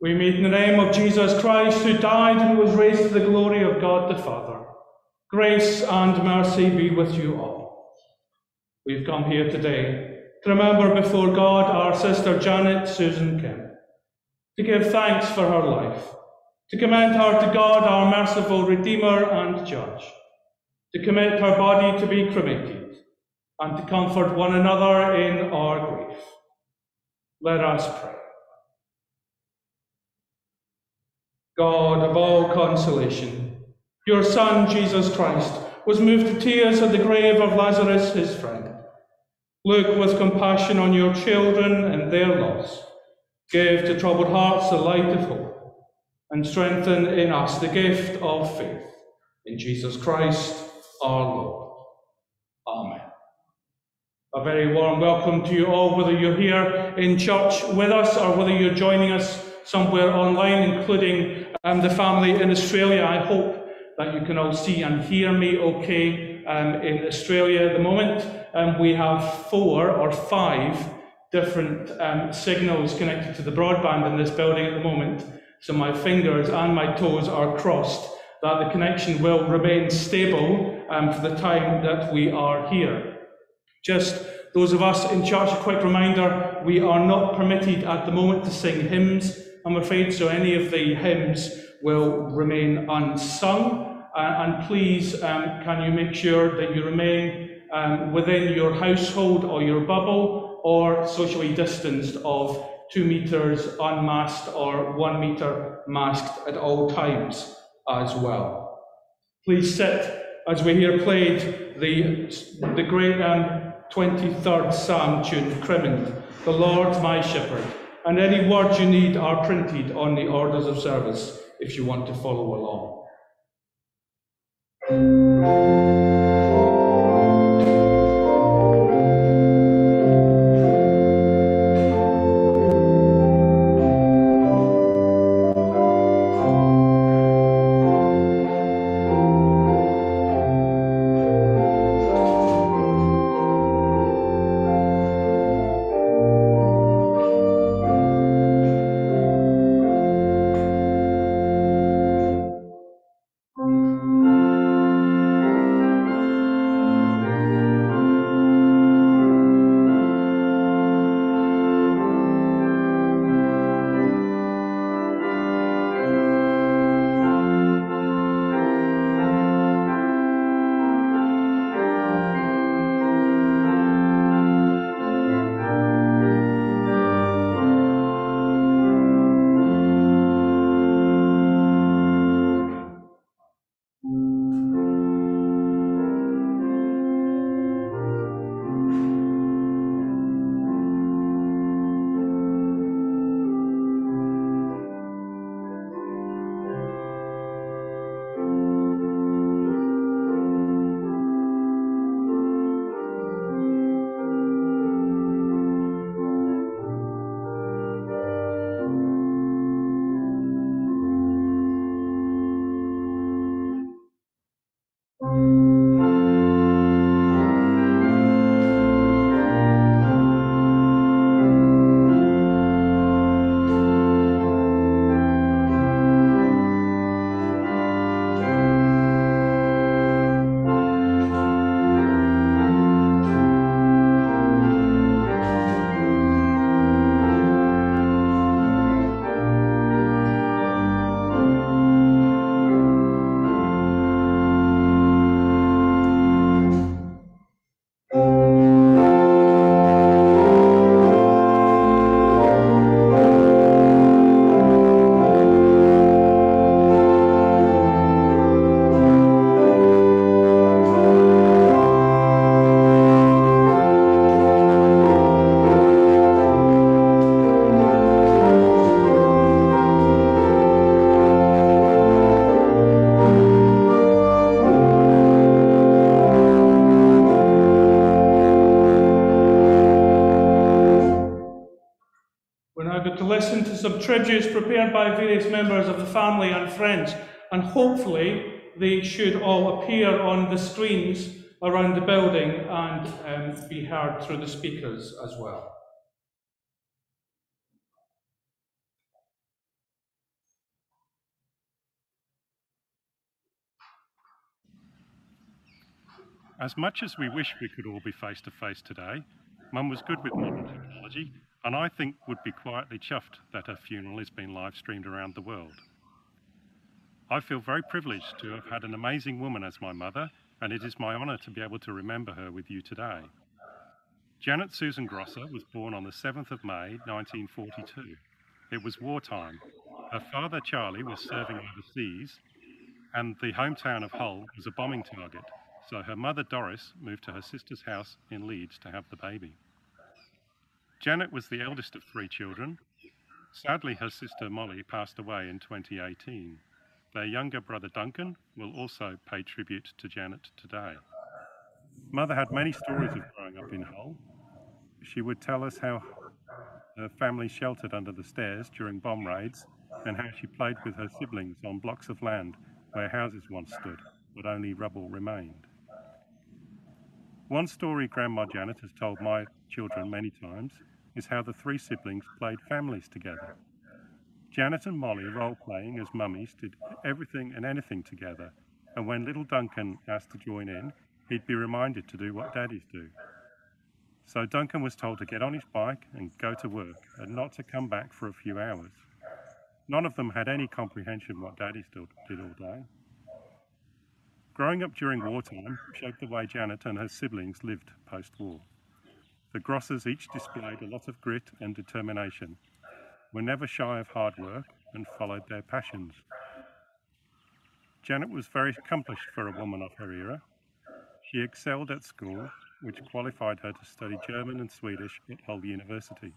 We meet in the name of Jesus Christ, who died and was raised to the glory of God the Father. Grace and mercy be with you all. We've come here today to remember before God our sister Janet Susan Kemp, to give thanks for her life, to commend her to God, our merciful Redeemer and Judge, to commit her body to be cremated, and to comfort one another in our grief. Let us pray. God of all consolation, your Son, Jesus Christ, was moved to tears at the grave of Lazarus, his friend. Look with compassion on your children and their loss. Give to troubled hearts the light of hope, and strengthen in us the gift of faith. In Jesus Christ our Lord. Amen. A very warm welcome to you all, whether you're here in church with us or whether you're joining us somewhere online, including um, the family in Australia. I hope that you can all see and hear me okay um, in Australia at the moment. Um, we have four or five different um, signals connected to the broadband in this building at the moment. So my fingers and my toes are crossed that the connection will remain stable um, for the time that we are here. Just those of us in church, a quick reminder, we are not permitted at the moment to sing hymns I'm afraid, so any of the hymns will remain unsung. Uh, and please, um, can you make sure that you remain um, within your household or your bubble or socially distanced of two meters unmasked or one meter masked at all times as well. Please sit as we hear played the, the great um, 23rd Psalm tune, Crimond, The Lord my Shepherd. And any words you need are printed on the orders of service if you want to follow along. Tributes prepared by various members of the family and friends, and hopefully they should all appear on the screens around the building and um, be heard through the speakers as well. As much as we wish we could all be face to face today, Mum was good with modern technology and I think would be quietly chuffed that her funeral is being live streamed around the world. I feel very privileged to have had an amazing woman as my mother, and it is my honour to be able to remember her with you today. Janet Susan Grosser was born on the 7th of May 1942. It was wartime. Her father Charlie was serving overseas, and the hometown of Hull was a bombing target, so her mother Doris moved to her sister's house in Leeds to have the baby. Janet was the eldest of three children. Sadly, her sister Molly passed away in 2018. Their younger brother Duncan will also pay tribute to Janet today. Mother had many stories of growing up in Hull. She would tell us how her family sheltered under the stairs during bomb raids and how she played with her siblings on blocks of land where houses once stood, but only rubble remained. One story Grandma Janet has told my children many times is how the three siblings played families together. Janet and Molly, role playing as mummies, did everything and anything together, and when little Duncan asked to join in, he'd be reminded to do what daddies do. So Duncan was told to get on his bike and go to work, and not to come back for a few hours. None of them had any comprehension what daddies did all day. Growing up during wartime shaped the way Janet and her siblings lived post war. The Grosses each displayed a lot of grit and determination, were never shy of hard work, and followed their passions. Janet was very accomplished for a woman of her era. She excelled at school, which qualified her to study German and Swedish at Hull University.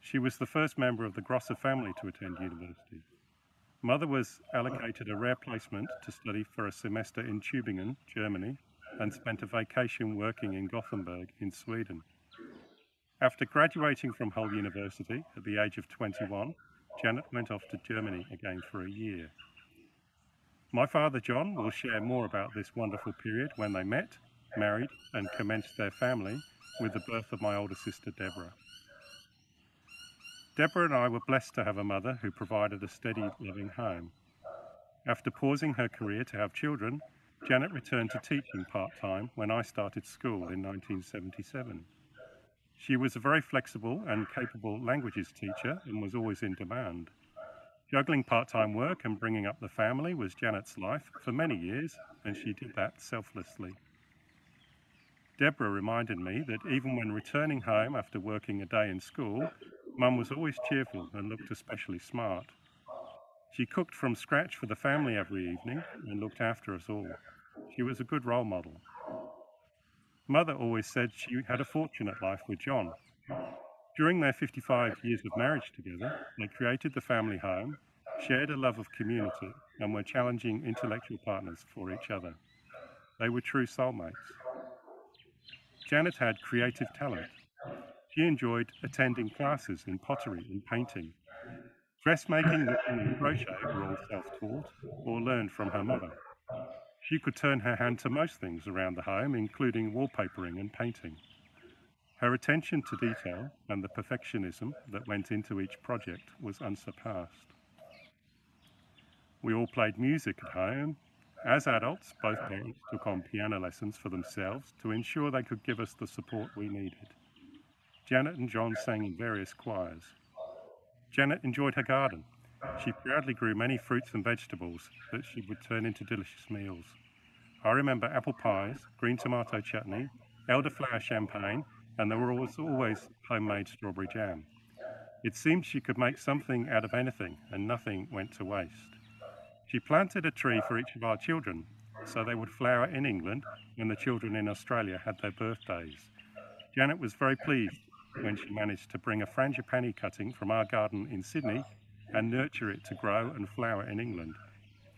She was the first member of the Grosser family to attend university. Mother was allocated a rare placement to study for a semester in Tübingen, Germany, and spent a vacation working in Gothenburg in Sweden. After graduating from Hull University at the age of 21, Janet went off to Germany again for a year. My father John will share more about this wonderful period when they met, married, and commenced their family with the birth of my older sister Deborah. Deborah and I were blessed to have a mother who provided a steady, loving home. After pausing her career to have children, Janet returned to teaching part time when I started school in 1977. She was a very flexible and capable languages teacher and was always in demand. Juggling part time work and bringing up the family was Janet's life for many years, and she did that selflessly. Deborah reminded me that even when returning home after working a day in school, Mum was always cheerful and looked especially smart. She cooked from scratch for the family every evening and looked after us all. She was a good role model. Mother always said she had a fortunate life with John. During their 55 years of marriage together, they created the family home, shared a love of community, and were challenging intellectual partners for each other. They were true soulmates. Janet had creative talent. She enjoyed attending classes in pottery and painting. Dressmaking and crochet were all self taught or learned from her mother. She could turn her hand to most things around the home, including wallpapering and painting. Her attention to detail and the perfectionism that went into each project was unsurpassed. We all played music at home. As adults, both parents took on piano lessons for themselves to ensure they could give us the support we needed. Janet and John sang in various choirs. Janet enjoyed her garden. She proudly grew many fruits and vegetables that she would turn into delicious meals. I remember apple pies, green tomato chutney, elderflower champagne, and there was always homemade strawberry jam. It seemed she could make something out of anything, and nothing went to waste. She planted a tree for each of our children, so they would flower in England when the children in Australia had their birthdays. Janet was very pleased when she managed to bring a frangipani cutting from our garden in Sydney and nurture it to grow and flower in England.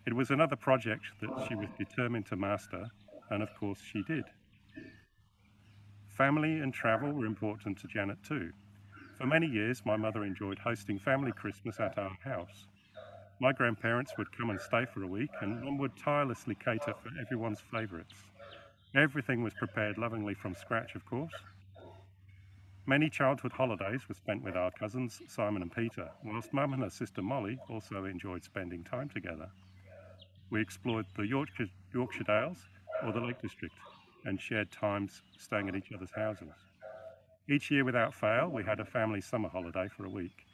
It was another project that she was determined to master, and of course she did. Family and travel were important to Janet too. For many years, my mother enjoyed hosting family Christmas at our house. My grandparents would come and stay for a week, and one would tirelessly cater for everyone's favourites. Everything was prepared lovingly from scratch, of course. Many childhood holidays were spent with our cousins, Simon and Peter, whilst Mum and her sister Molly also enjoyed spending time together. We explored the Yorkshire, Yorkshire Dales or the Lake District and shared times staying at each other's houses. Each year without fail, we had a family summer holiday for a week.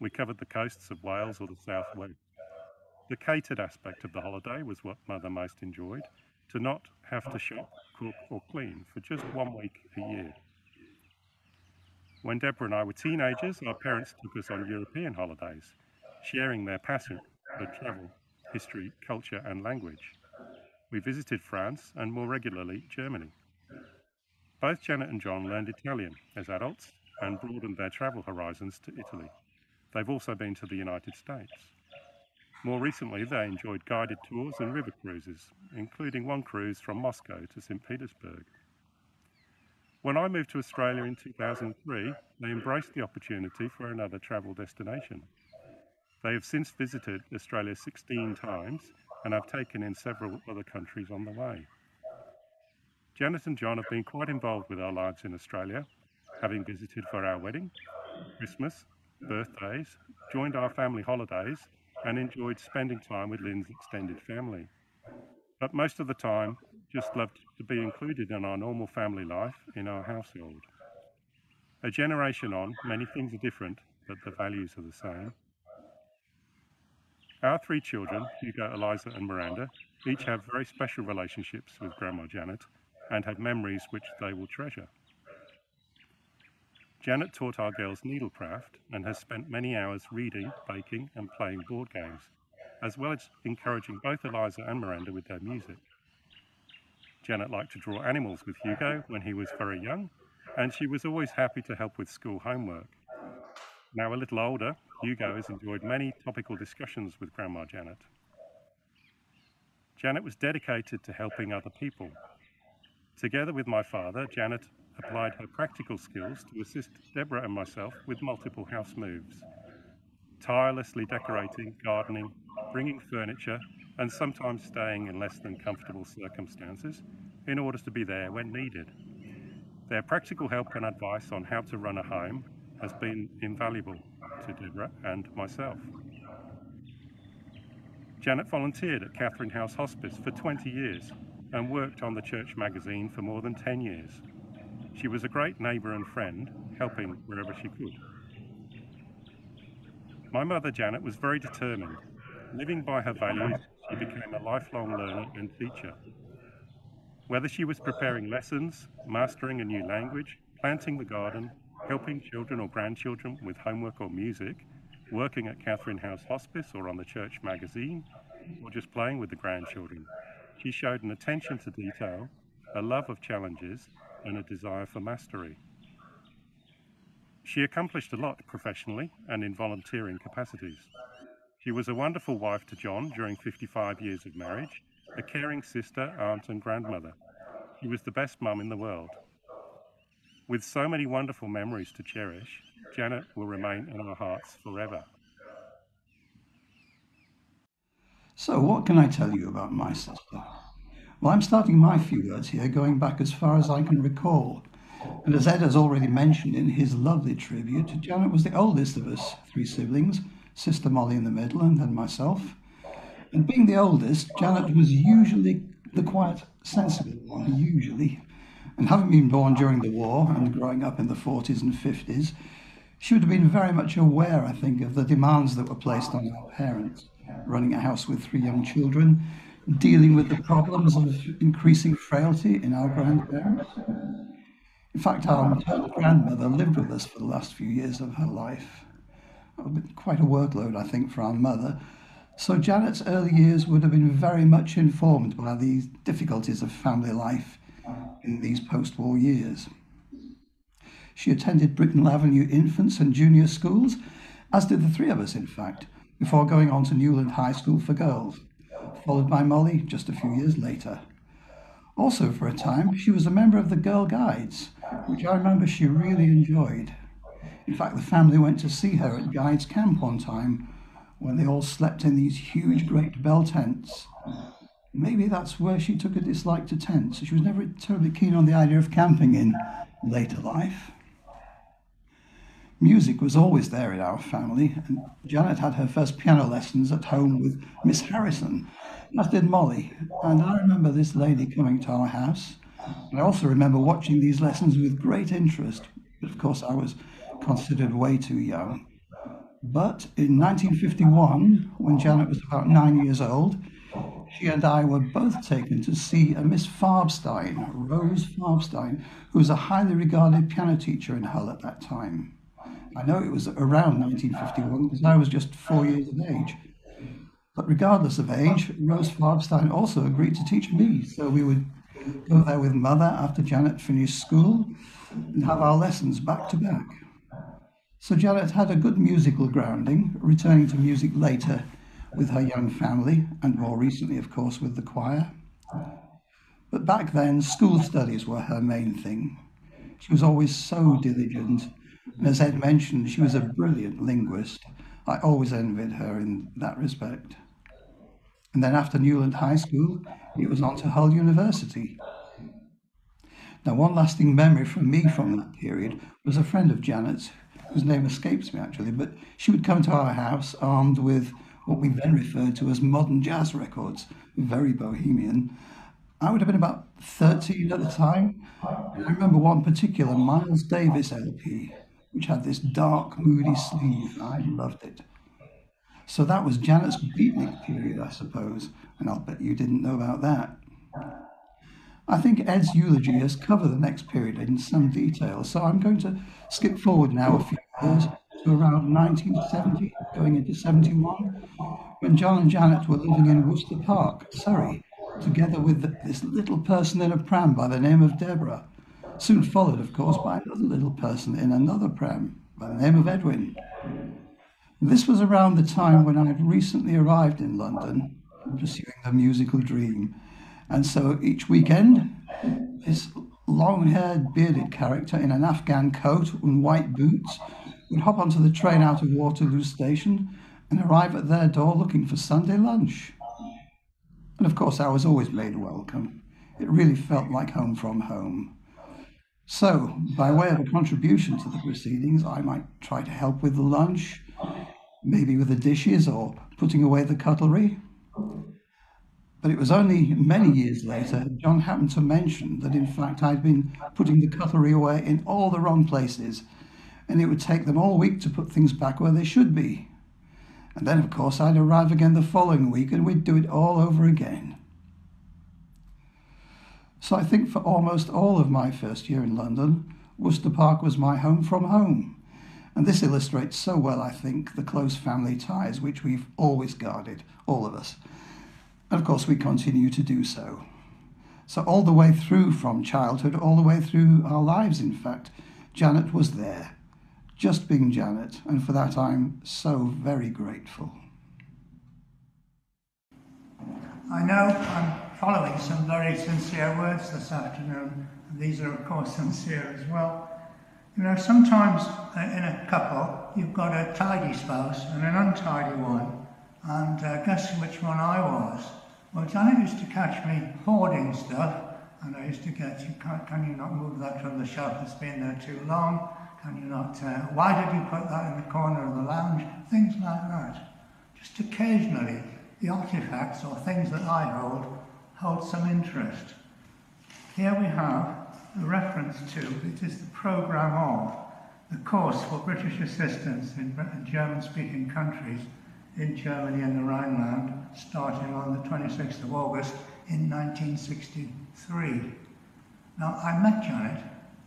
We covered the coasts of Wales or the South West. The catered aspect of the holiday was what Mother most enjoyed, to not have to shop, cook or clean for just one week a year. When Deborah and I were teenagers, our parents took us on European holidays, sharing their passion for travel, history, culture, and language. We visited France and more regularly Germany. Both Janet and John learned Italian as adults and broadened their travel horizons to Italy. They've also been to the United States. More recently, they enjoyed guided tours and river cruises, including one cruise from Moscow to St. Petersburg. When I moved to Australia in 2003, they embraced the opportunity for another travel destination. They have since visited Australia 16 times and have taken in several other countries on the way. Janet and John have been quite involved with our lives in Australia, having visited for our wedding, Christmas, birthdays, joined our family holidays, and enjoyed spending time with Lynn's extended family. But most of the time, just loved to be included in our normal family life in our household. A generation on, many things are different, but the values are the same. Our three children, Hugo, Eliza, and Miranda, each have very special relationships with Grandma Janet and have memories which they will treasure. Janet taught our girls needlecraft and has spent many hours reading, baking, and playing board games, as well as encouraging both Eliza and Miranda with their music. Janet liked to draw animals with Hugo when he was very young, and she was always happy to help with school homework. Now a little older, Hugo has enjoyed many topical discussions with Grandma Janet. Janet was dedicated to helping other people. Together with my father, Janet applied her practical skills to assist Deborah and myself with multiple house moves, tirelessly decorating, gardening, bringing furniture, and sometimes staying in less than comfortable circumstances in order to be there when needed. Their practical help and advice on how to run a home has been invaluable to Deborah and myself. Janet volunteered at Katharine House Hospice for 20 years and worked on the church magazine for more than 10 years. She was a great neighbour and friend, helping wherever she could. My mother Janet was very determined. Living by her values, she became a lifelong learner and teacher. Whether she was preparing lessons, mastering a new language, planting the garden, helping children or grandchildren with homework or music, working at Katharine House Hospice or on the church magazine, or just playing with the grandchildren, she showed an attention to detail, a love of challenges, and a desire for mastery. She accomplished a lot professionally and in volunteering capacities. She was a wonderful wife to John during 55 years of marriage, a caring sister, aunt, and grandmother. She was the best mum in the world. With so many wonderful memories to cherish, Janet will remain in our hearts forever. So, what can I tell you about my sister? Well, I'm starting my few words here going back as far as I can recall. And as Ed has already mentioned in his lovely tribute, Janet was the oldest of us three siblings, sister Molly in the middle, and then myself. And being the oldest, Janet was usually the quiet, sensible one, usually. And having been born during the war and growing up in the 40s and 50s, she would have been very much aware, I think, of the demands that were placed on our parents. Running a house with three young children, dealing with the problems of increasing frailty in our grandparents. In fact, our maternal grandmother lived with us for the last few years of her life. Quite a workload, I think, for our mother. So Janet's early years would have been very much informed by these difficulties of family life in these post-war years. She attended Bricknell Avenue infants and junior schools, as did the three of us, in fact, before going on to Newland High School for girls, followed by Molly just a few years later. Also, for a time, she was a member of the Girl Guides, which I remember she really enjoyed. In fact, the family went to see her at Guides Camp one time when they all slept in these huge great bell tents. Maybe that's where she took a dislike to tents. She was never terribly keen on the idea of camping in later life. Music was always there in our family, and Janet had her first piano lessons at home with Miss Harrison, as did Molly. And I remember this lady coming to our house. And I also remember watching these lessons with great interest, but of course I was considered way too young. But in 1951, when Janet was about nine years old, she and I were both taken to see a Miss Farbstein, Rose Farbstein, who was a highly regarded piano teacher in Hull at that time. I know it was around 1951 because I was just four years of age. But regardless of age, Rose Farbstein also agreed to teach me, so we would go there with mother after Janet finished school and have our lessons back to back. So Janet had a good musical grounding, returning to music later with her young family, and more recently, of course, with the choir. But back then, school studies were her main thing. She was always so diligent, and as Ed mentioned, she was a brilliant linguist. I always envied her in that respect. And then after Newland High School, it was on to Hull University. Now, one lasting memory from me from that period was a friend of Janet's, whose name escapes me actually, but she would come to our house armed with what we then referred to as modern jazz records, very bohemian. I would have been about 13 at the time. I remember one particular Miles Davis LP, which had this dark, moody sleeve. I loved it. So that was Janet's beatnik period, I suppose, and I'll bet you didn't know about that. I think Ed's eulogy has covered the next period in some detail, so I'm going to skip forward now a few years to around 1970, going into 71, when John and Janet were living in Worcester Park, Surrey, together with this little person in a pram by the name of Deborah, soon followed, of course, by another little person in another pram by the name of Edwin. This was around the time when I had recently arrived in London, pursuing the musical dream. And so each weekend, this long haired, bearded character in an Afghan coat and white boots would hop onto the train out of Waterloo Station and arrive at their door looking for Sunday lunch. And of course, I was always made welcome. It really felt like home from home. So, by way of a contribution to the proceedings, I might try to help with the lunch, maybe with the dishes or putting away the cutlery. But it was only many years later John happened to mention that in fact I'd been putting the cutlery away in all the wrong places and it would take them all week to put things back where they should be. And then, of course, I'd arrive again the following week and we'd do it all over again. So I think for almost all of my first year in London, Worcester Park was my home from home. And this illustrates so well, I think, the close family ties which we've always guarded, all of us. And of course, we continue to do so. So, all the way through from childhood, all the way through our lives, in fact, Janet was there just being Janet, and for that I'm so very grateful. I know I'm following some very sincere words this afternoon, and these are, of course, sincere as well. You know, sometimes uh, in a couple, you've got a tidy spouse and an untidy one, and uh, guess which one I was? Well, Janet used to catch me hoarding stuff, and I used to get, you can, can you not move that from the shelf? It's been there too long. Can you not, uh, why did you put that in the corner of the lounge? Things like that. Just occasionally, the artifacts or things that I hold hold some interest. Here we have a reference to, it is the programme of, the course for British assistants in German-speaking countries in Germany and the Rhineland starting on the 26th of August in 1963. Now, I met Janet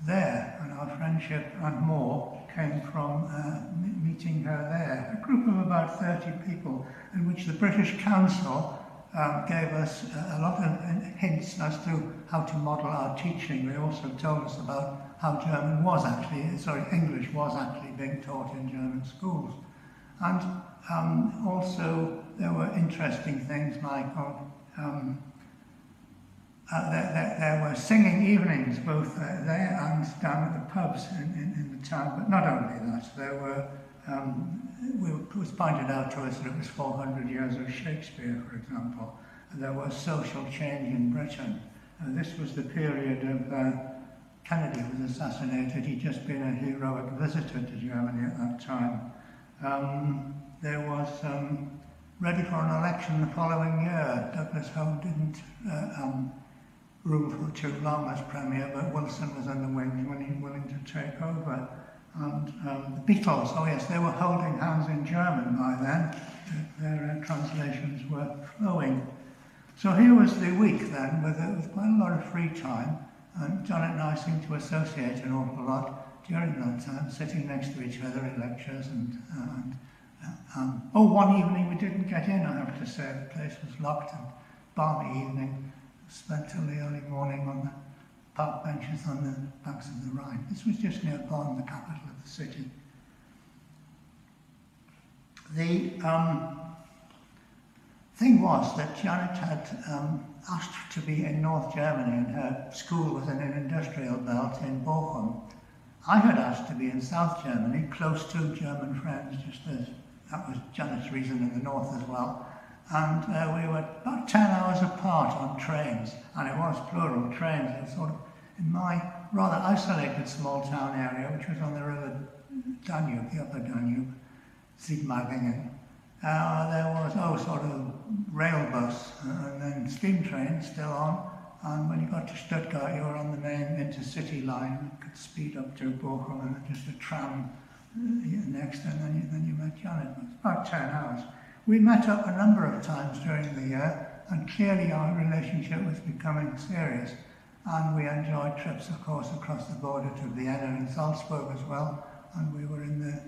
there, and our friendship and more came from uh, meeting her there. A group of about 30 people in which the British Council um, gave us uh, a lot of uh, hints as to how to model our teaching. They also told us about how German was actually, sorry, English was actually being taught in German schools. And um, also there were interesting things like um, uh, there, there, there, were singing evenings both uh, there and down at the pubs in, in, in, the town. But not only that, there were, um, we, it was pointed out to us that it was 400 years of Shakespeare, for example. There was social change in Britain. And this was the period of uh, Kennedy was assassinated. He'd just been a heroic visitor to Germany at that time. Um, there was um, ready for an election the following year. Douglas Home didn't uh, um, rule for too long as Premier, but Wilson was on the wings he willing to take over. And um, the Beatles, oh yes, they were holding hands in German by then. Their uh, translations were flowing. So here was the week then, with, uh, with quite a lot of free time, and Janet and I seemed to associate an awful lot during that time, sitting next to each other in lectures. And, uh, and um, oh, one evening we didn't get in, I have to say, the place was locked, and balmy evening spent till the early morning on the park benches on the banks of the Rhine. This was just near Bonn, the capital of the city. The um, thing was that Janet had um, asked to be in North Germany and her school was in an industrial belt in Bochum. I had asked to be in South Germany, close to German friends, just as that was Janet's reason in the north as well and uh, we were about 10 hours apart on trains, and it was plural trains. Was sort of in my rather isolated small town area, which was on the river Danube, the upper Danube, Sigmaringen. Uh, there was, oh, sort of rail bus, and then steam train still on, and when you got to Stuttgart, you were on the main intercity line, could speed up to Bochum, and just a tram next, and then you, then you met Janet. It was about 10 hours. We met up a number of times during the year, and clearly our relationship was becoming serious. And we enjoyed trips, of course, across the border to Vienna and Salzburg as well. And we were in the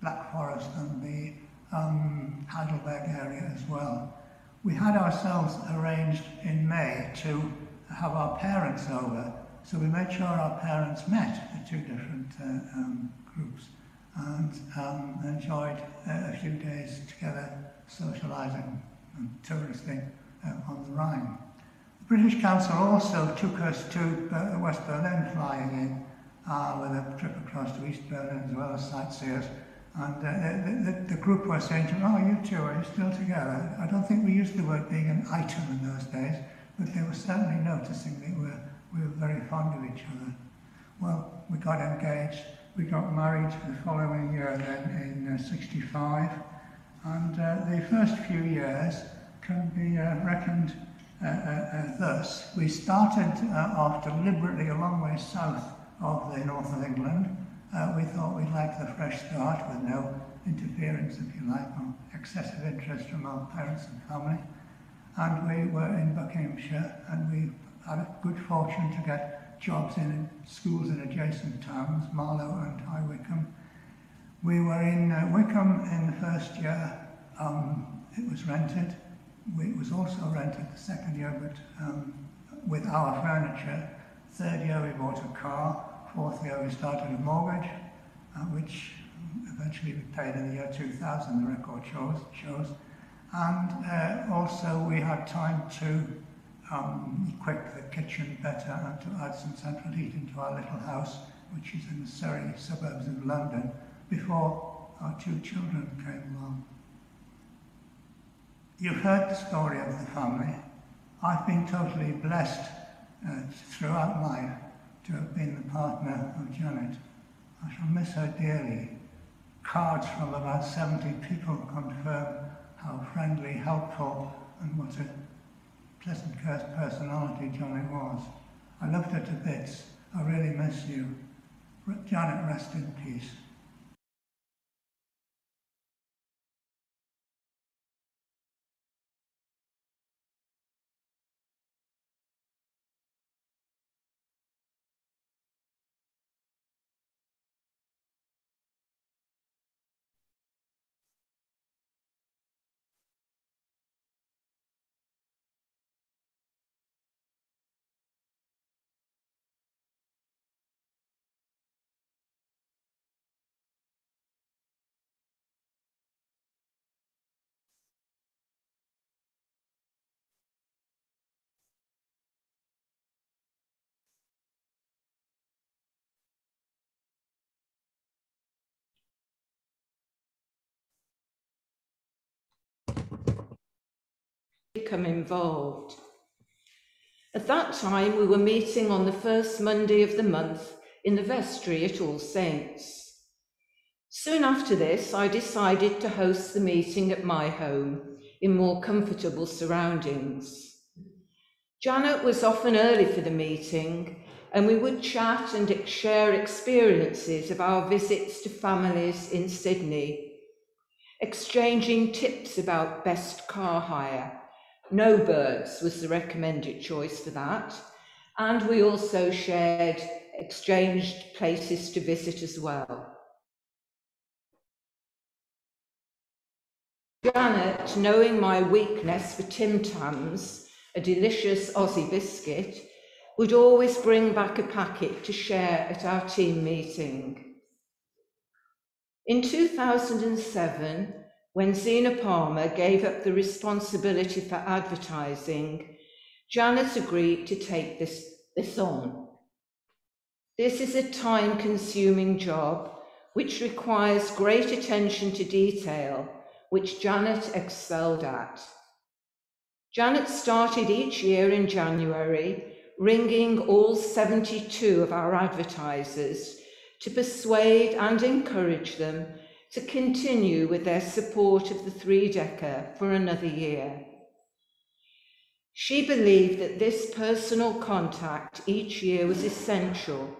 Black Forest and the um, Heidelberg area as well. We had ourselves arranged in May to have our parents over, so we made sure our parents met the two different uh, um, groups and um, enjoyed a few days together socialising and touristing uh, on the Rhine. The British Council also took us to uh, West Berlin flying in uh, with a trip across to East Berlin as well as sightseers. And uh, the, the, the group were saying to me, oh, you two, are still together? I don't think we used the word being an item in those days, but they were certainly noticing that we were, we were very fond of each other. Well, we got engaged. We got married the following year then in uh, 65. And uh, the first few years can be uh, reckoned uh, uh, uh thus. We started off deliberately a long way south of the north of England. we thought we'd like the fresh start with no interference, if you like, or excessive interest from our parents and family. And we were in Buckinghamshire and we had good fortune to get jobs in schools in adjacent towns, Marlow and High Wycombe. We were in uh, Wycombe in the first year. Um, it was rented. We, it was also rented the second year, but um, with our furniture. Third year we bought a car. Fourth year we started a mortgage, uh, which eventually we paid in the year 2000, the record shows. shows. And uh, also we had time to um, equip the kitchen better and to add some central heating to our little house, which is in the Surrey suburbs of London before our two children came along. You've heard the story of the family. I've been totally blessed uh, throughout life to have been the partner of Janet. I shall miss her dearly. Cards from about 70 people confirm how friendly, helpful, and what a pleasant cursed personality Janet was. I loved her to bits. I really miss you. Janet, rest in peace. Become involved. At that time, we were meeting on the first Monday of the month in the vestry at All Saints. Soon after this, I decided to host the meeting at my home in more comfortable surroundings. Janet was often early for the meeting, and we would chat and share experiences of our visits to families in Sydney, exchanging tips about best car hire no birds was the recommended choice for that. And we also shared, exchanged places to visit as well. Janet, knowing my weakness for Tim Tams, a delicious Aussie biscuit, would always bring back a packet to share at our team meeting. In 2007, when Zena Palmer gave up the responsibility for advertising, Janet agreed to take this, this on. This is a time consuming job which requires great attention to detail, which Janet excelled at. Janet started each year in January, ringing all 72 of our advertisers to persuade and encourage them to continue with their support of the three decker for another year. She believed that this personal contact each year was essential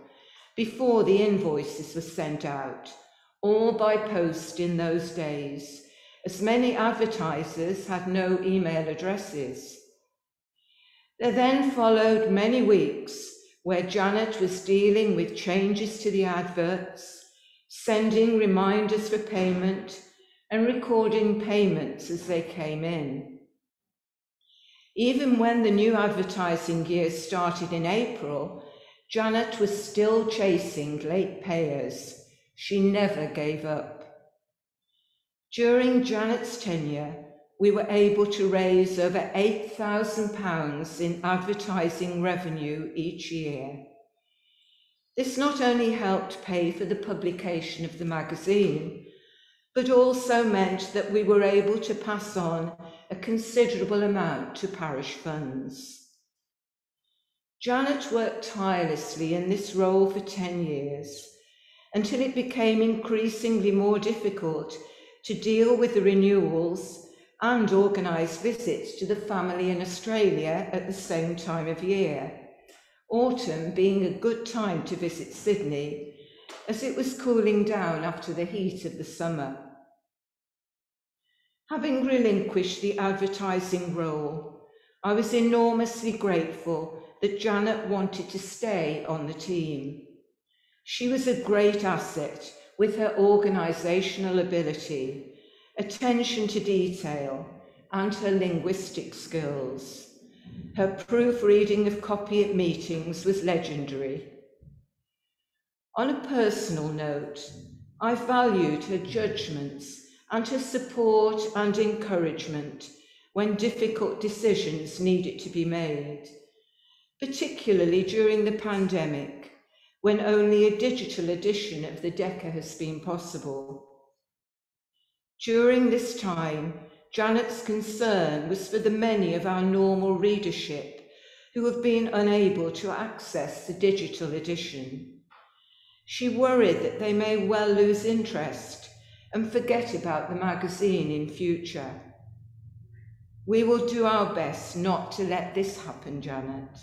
before the invoices were sent out, all by post in those days, as many advertisers had no email addresses. There then followed many weeks where Janet was dealing with changes to the adverts, sending reminders for payment, and recording payments as they came in. Even when the new advertising year started in April, Janet was still chasing late payers. She never gave up. During Janet's tenure, we were able to raise over £8,000 in advertising revenue each year. This not only helped pay for the publication of the magazine, but also meant that we were able to pass on a considerable amount to parish funds. Janet worked tirelessly in this role for 10 years until it became increasingly more difficult to deal with the renewals and organise visits to the family in Australia at the same time of year autumn being a good time to visit Sydney, as it was cooling down after the heat of the summer. Having relinquished the advertising role, I was enormously grateful that Janet wanted to stay on the team. She was a great asset with her organisational ability, attention to detail, and her linguistic skills. Her proofreading of copy at meetings was legendary. On a personal note, I valued her judgments and her support and encouragement when difficult decisions needed to be made, particularly during the pandemic, when only a digital edition of the Decker has been possible. During this time, Janet's concern was for the many of our normal readership who have been unable to access the digital edition. She worried that they may well lose interest and forget about the magazine in future. We will do our best not to let this happen, Janet.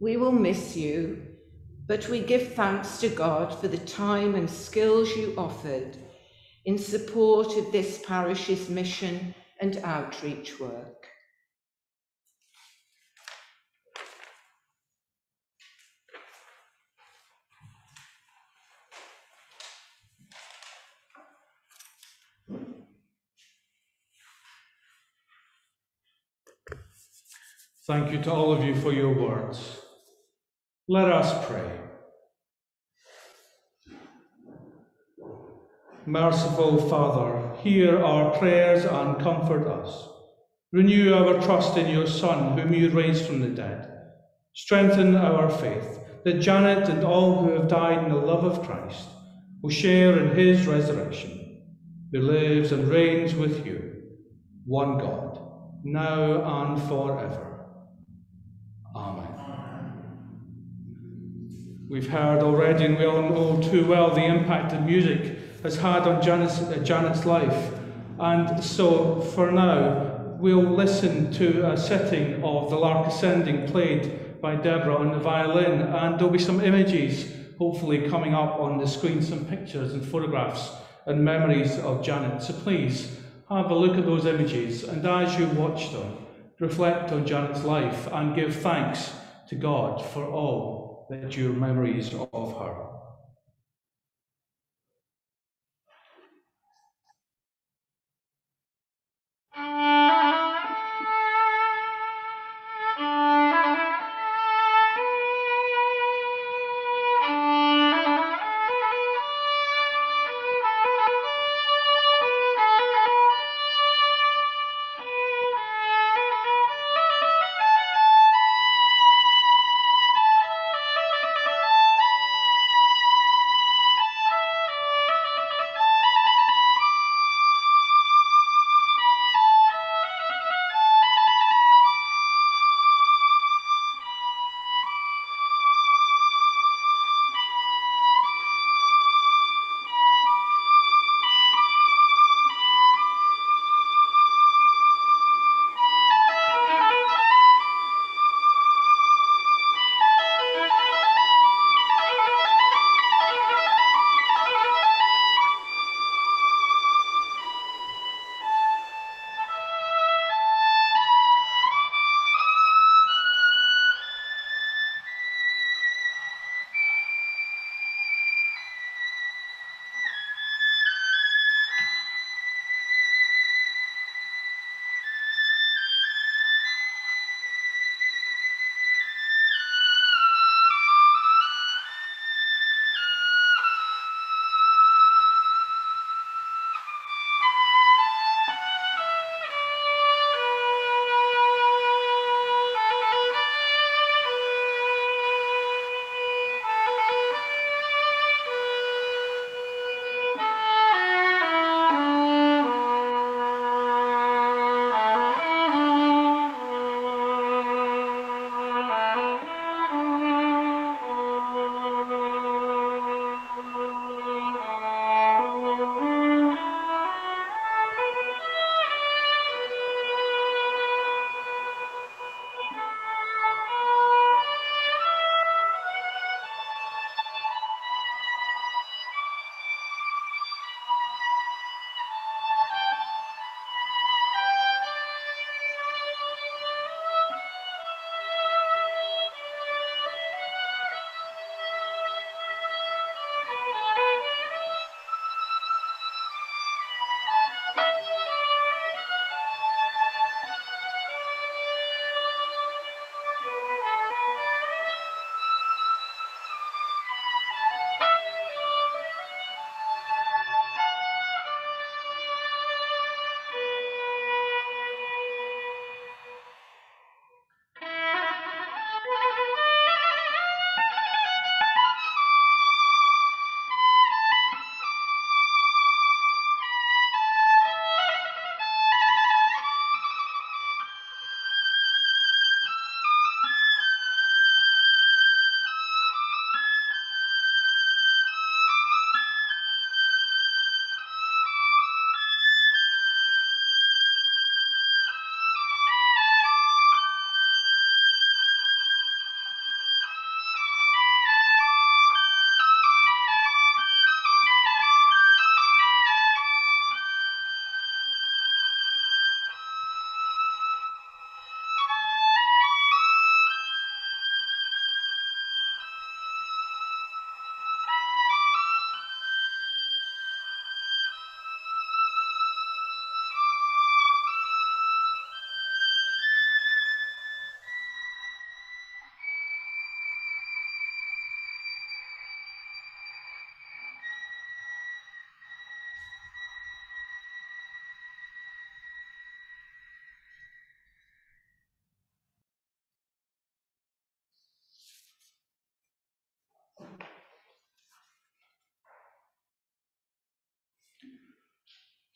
We will miss you, but we give thanks to God for the time and skills you offered in support of this parish's mission and outreach work. Thank you to all of you for your words. Let us pray. Merciful Father, hear our prayers and comfort us. Renew our trust in your Son, whom you raised from the dead. Strengthen our faith, that Janet and all who have died in the love of Christ will share in his resurrection, who lives and reigns with you, one God, now and forever. Amen. We've heard already, and we all know too well, the impact of music has had on Janet's, uh, Janet's life. And so, for now, we'll listen to a setting of The Lark Ascending played by Deborah on the violin, and there'll be some images hopefully coming up on the screen, some pictures and photographs and memories of Janet. So please have a look at those images, and as you watch them, reflect on Janet's life and give thanks to God for all that your memories of her.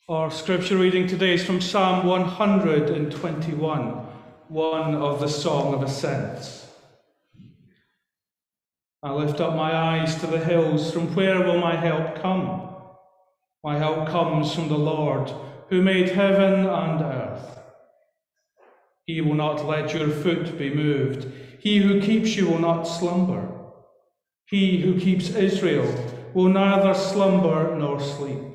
Our scripture reading today is from Psalm 121, one of the Song of Ascents. I lift up my eyes to the hills, from where will my help come? My help comes from the Lord, who made heaven and earth. He will not let your foot be moved. He who keeps you will not slumber. He who keeps Israel will neither slumber nor sleep.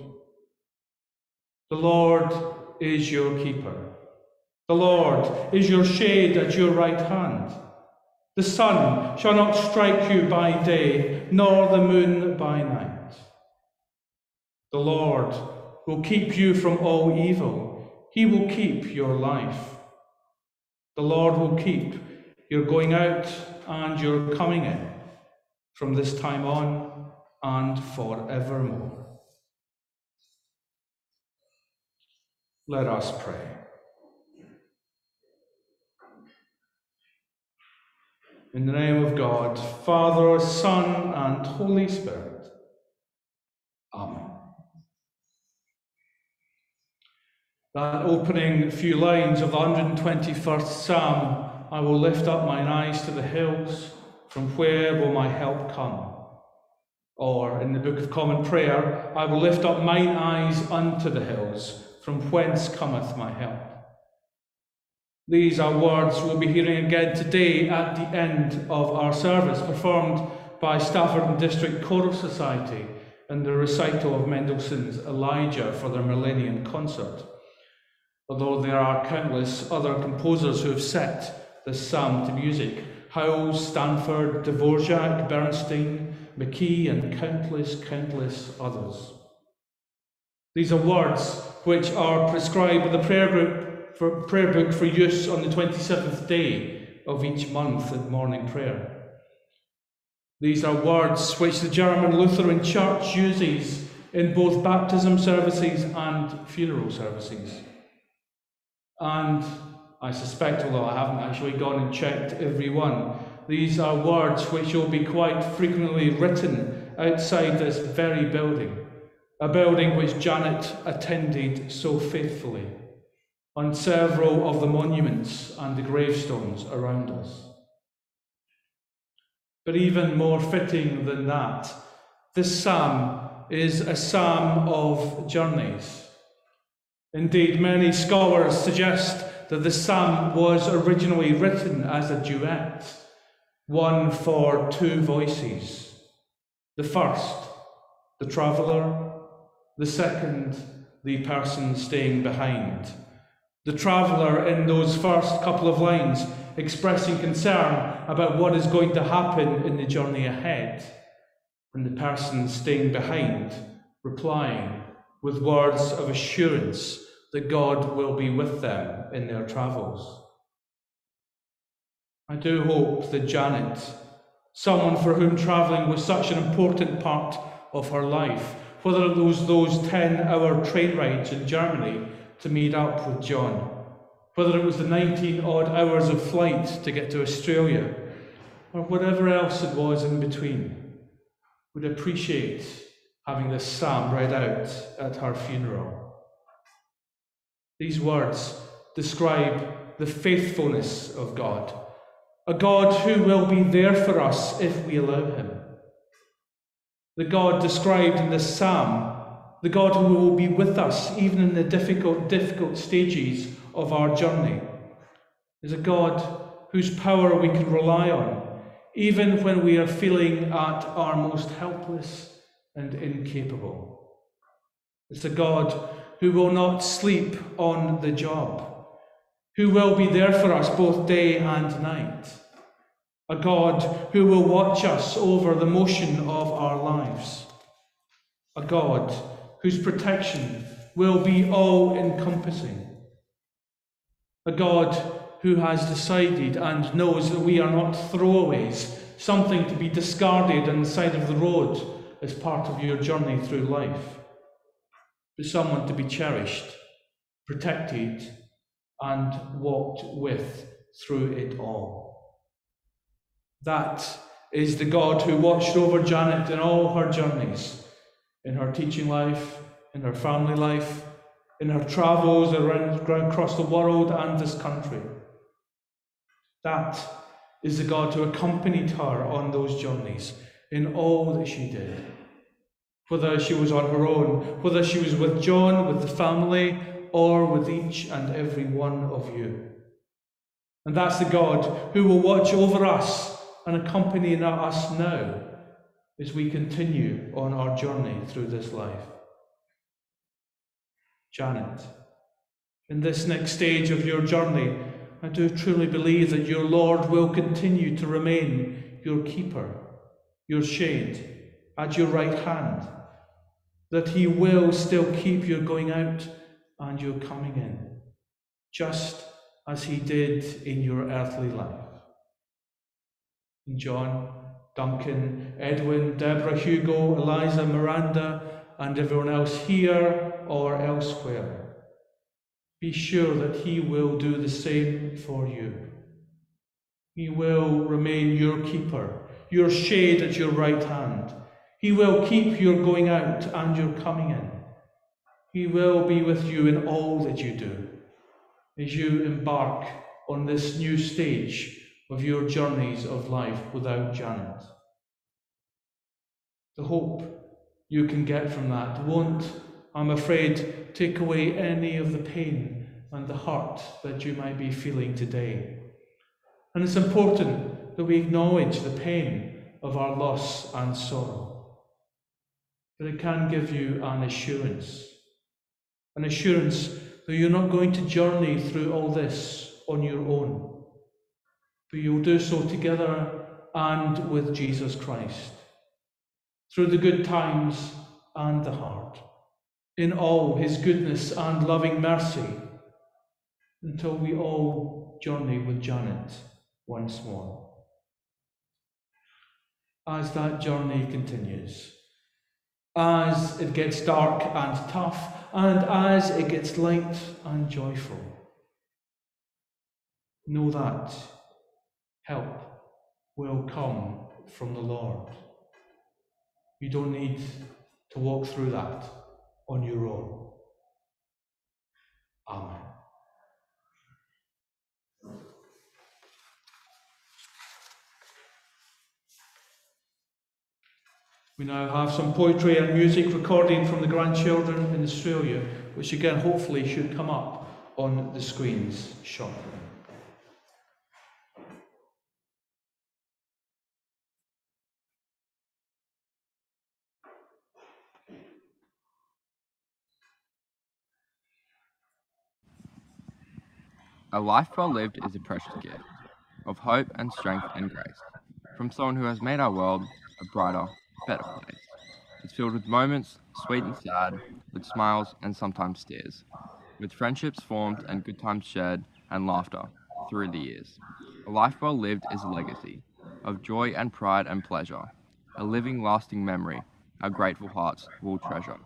The Lord is your keeper. The Lord is your shade at your right hand. The sun shall not strike you by day, nor the moon by night. The Lord will keep you from all evil. He will keep your life. The Lord will keep your going out and your coming in from this time on and forevermore. Let us pray. In the name of God, Father, Son, and Holy Spirit. Amen. That opening few lines of the 121st Psalm I will lift up mine eyes to the hills, from where will my help come? Or in the Book of Common Prayer, I will lift up mine eyes unto the hills from whence cometh my help? These are words we'll be hearing again today at the end of our service, performed by Stafford and District Choral Society in the recital of Mendelssohn's Elijah for their Millennium concert. Although there are countless other composers who have set this psalm to music Howells, Stanford, Dvorak, Bernstein, McKee, and countless, countless others. These are words which are prescribed in the prayer group for prayer book for use on the 27th day of each month at morning prayer. These are words which the German Lutheran Church uses in both baptism services and funeral services. And I suspect, although I haven't actually gone and checked every one, these are words which will be quite frequently written outside this very building a building which Janet attended so faithfully, on several of the monuments and the gravestones around us. But even more fitting than that, this psalm is a psalm of journeys. Indeed, many scholars suggest that the psalm was originally written as a duet, one for two voices. The first, the traveller, the second, the person staying behind. The traveller, in those first couple of lines, expressing concern about what is going to happen in the journey ahead, and the person staying behind, replying with words of assurance that God will be with them in their travels. I do hope that Janet, someone for whom travelling was such an important part of her life, whether it was those 10 hour train rides in Germany to meet up with John, whether it was the 19 odd hours of flight to get to Australia, or whatever else it was in between, would appreciate having this psalm read out at her funeral. These words describe the faithfulness of God, a God who will be there for us if we allow Him the God described in this psalm, the God who will be with us even in the difficult, difficult stages of our journey, is a God whose power we can rely on, even when we are feeling at our most helpless and incapable. It's a God who will not sleep on the job, who will be there for us both day and night. A God who will watch us over the motion of our lives, a God whose protection will be all encompassing, a God who has decided and knows that we are not throwaways, something to be discarded on the side of the road as part of your journey through life, but someone to be cherished, protected, and walked with through it all. That is the God who watched over Janet in all her journeys, in her teaching life, in her family life, in her travels around, across the world and this country. That is the God who accompanied her on those journeys in all that she did. Whether she was on her own, whether she was with John, with the family, or with each and every one of you. And that's the God who will watch over us and accompanying us now as we continue on our journey through this life. Janet, in this next stage of your journey, I do truly believe that your Lord will continue to remain your keeper, your shade at your right hand, that He will still keep your going out and your coming in, just as He did in your earthly life. John, Duncan, Edwin, Deborah, Hugo, Eliza, Miranda, and everyone else here or elsewhere be sure that He will do the same for you. He will remain your keeper, your shade at your right hand. He will keep your going out and your coming in. He will be with you in all that you do as you embark on this new stage of your journeys of life without Janet. The hope you can get from that won't, I'm afraid, take away any of the pain and the hurt that you might be feeling today. And it's important that we acknowledge the pain of our loss and sorrow. But it can give you an assurance an assurance that you're not going to journey through all this on your own, but you'll do so together and with Jesus Christ, through the good times and the hard in all his goodness and loving mercy until we all journey with Janet once more. As that journey continues, as it gets dark and tough, and as it gets light and joyful, know that help will come from the Lord. You don't need to walk through that on your own. Amen. We now have some poetry and music recording from the grandchildren in Australia, which again hopefully should come up on the screens shortly. A life well lived is a precious gift of hope and strength and grace from someone who has made our world a brighter, better place. It's filled with moments, sweet and sad, with smiles and sometimes tears, with friendships formed and good times shared and laughter through the years. A life well lived is a legacy of joy and pride and pleasure, a living, lasting memory our grateful hearts will treasure.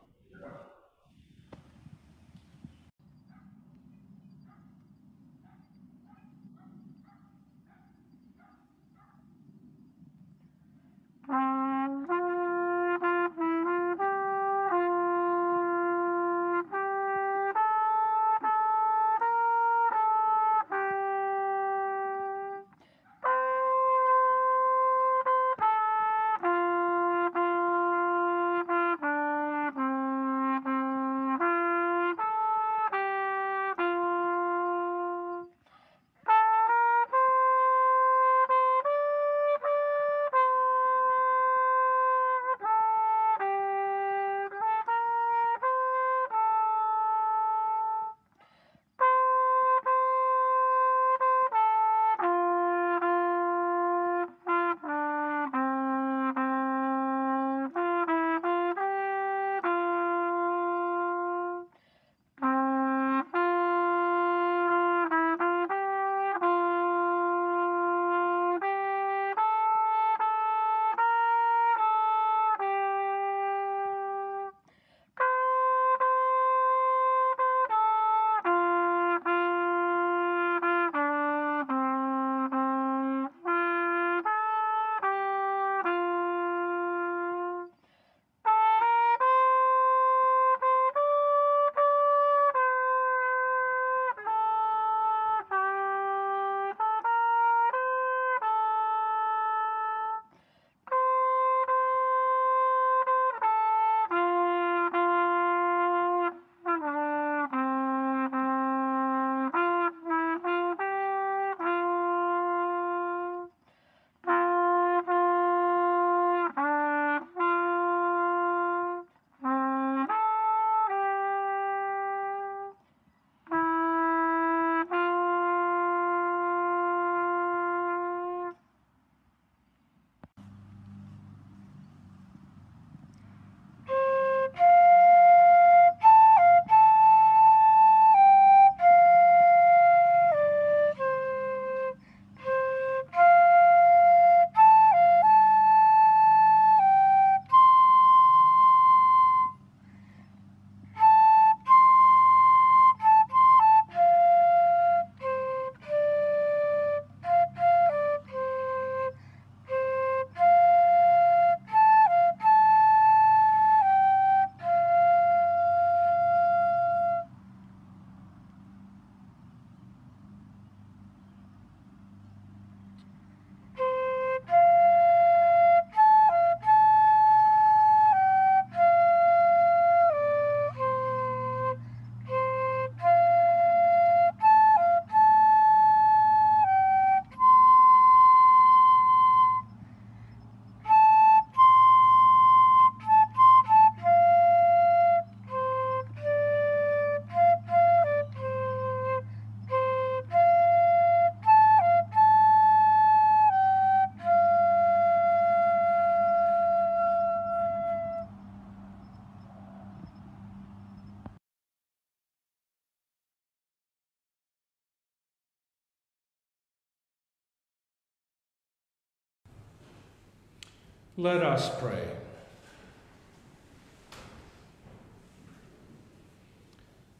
Let us pray.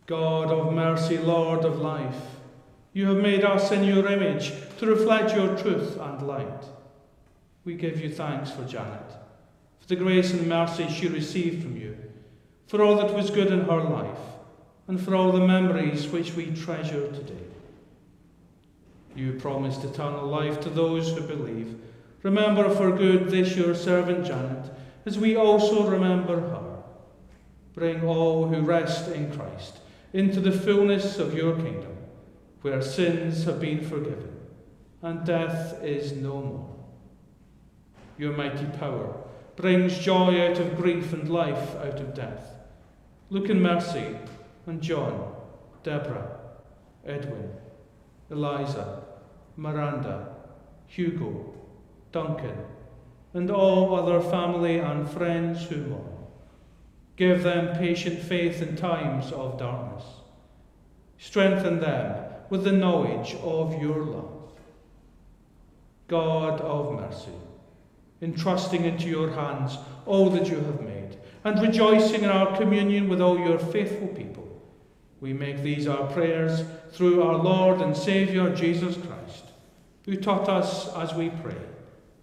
God of mercy, Lord of life, you have made us in your image to reflect your truth and light. We give you thanks for Janet, for the grace and mercy she received from you, for all that was good in her life, and for all the memories which we treasure today. You promised eternal life to those who believe. Remember for good this your servant Janet, as we also remember her. Bring all who rest in Christ into the fullness of your kingdom, where sins have been forgiven and death is no more. Your mighty power brings joy out of grief and life out of death. Look in mercy on John, Deborah, Edwin, Eliza, Miranda, Hugo, Duncan, and all other family and friends who mourn. Give them patient faith in times of darkness. Strengthen them with the knowledge of your love. God of mercy, entrusting into your hands all that you have made, and rejoicing in our communion with all your faithful people, we make these our prayers through our Lord and Saviour Jesus Christ, who taught us as we pray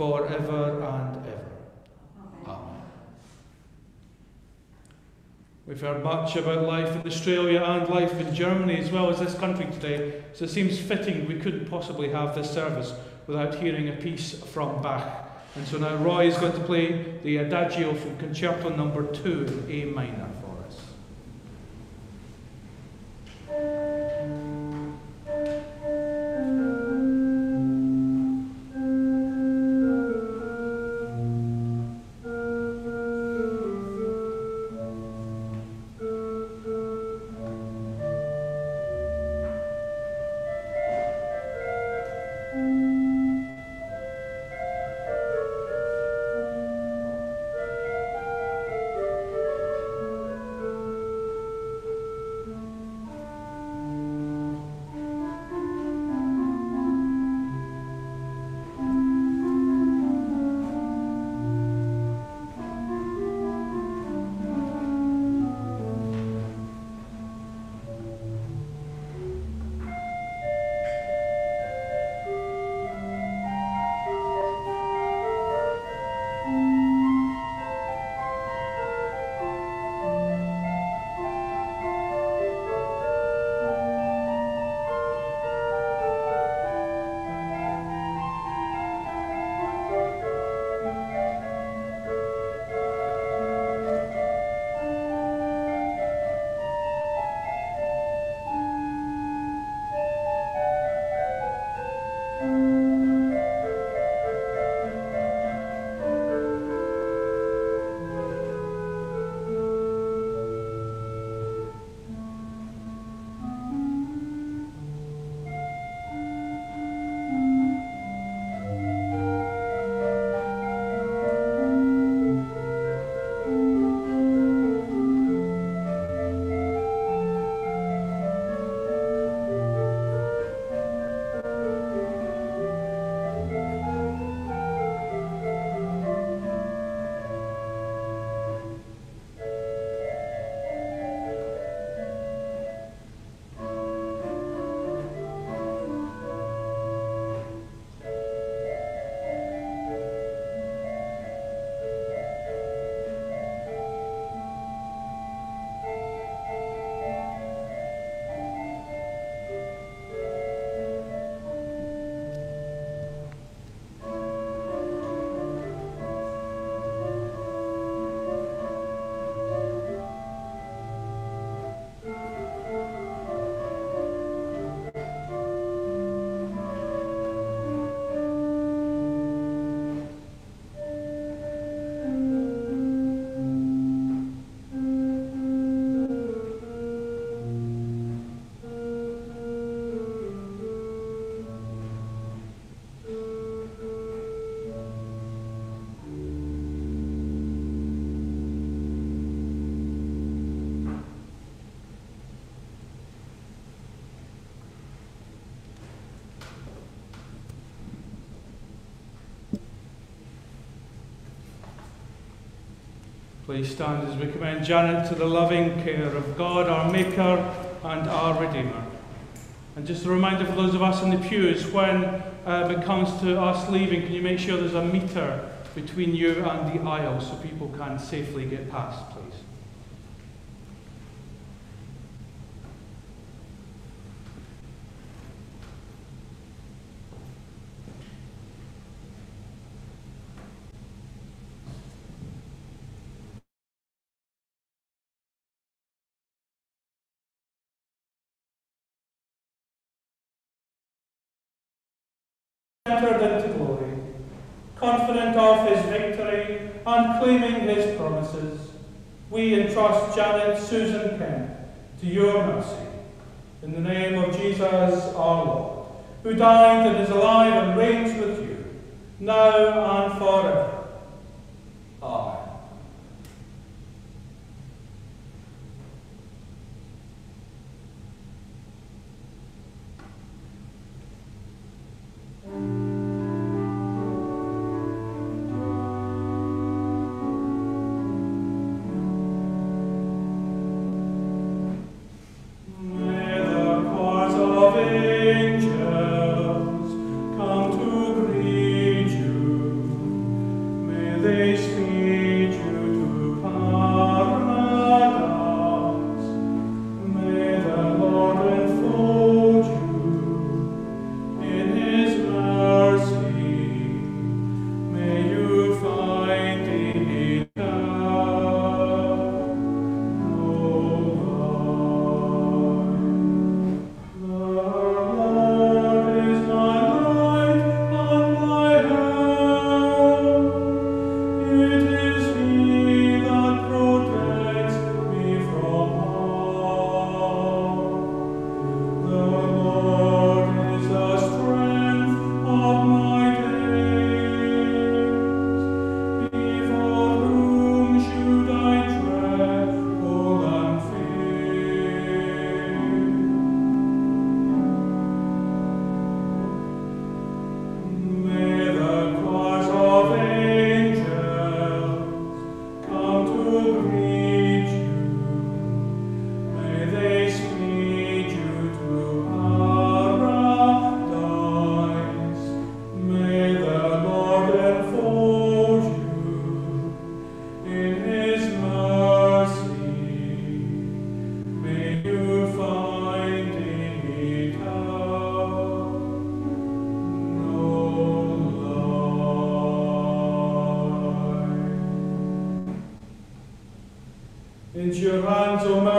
for ever and ever. We've heard much about life in Australia and life in Germany as well as this country today, so it seems fitting we couldn't possibly have this service without hearing a piece from Bach. And so now Roy is going to play the Adagio from Concerto number 2 in A minor. Please stand as we commend Janet to the loving care of God, our Maker and our Redeemer. And just a reminder for those of us in the pews, when uh, it comes to us leaving, can you make sure there's a meter between you and the aisle so people can safely get past, please? Entered into glory, confident of his victory and claiming his promises, we entrust Janet Susan Kemp to your mercy. In the name of Jesus our Lord, who died and is alive and reigns with you, now and forever. Hands,